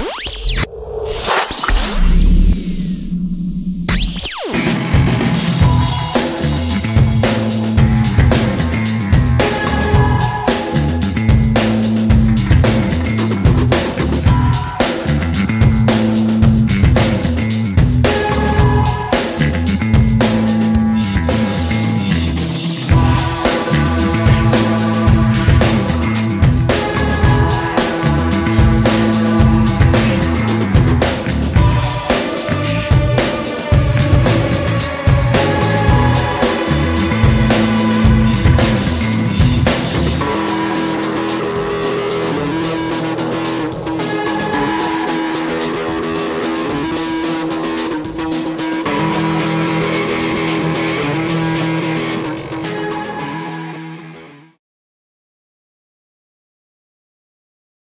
Bye.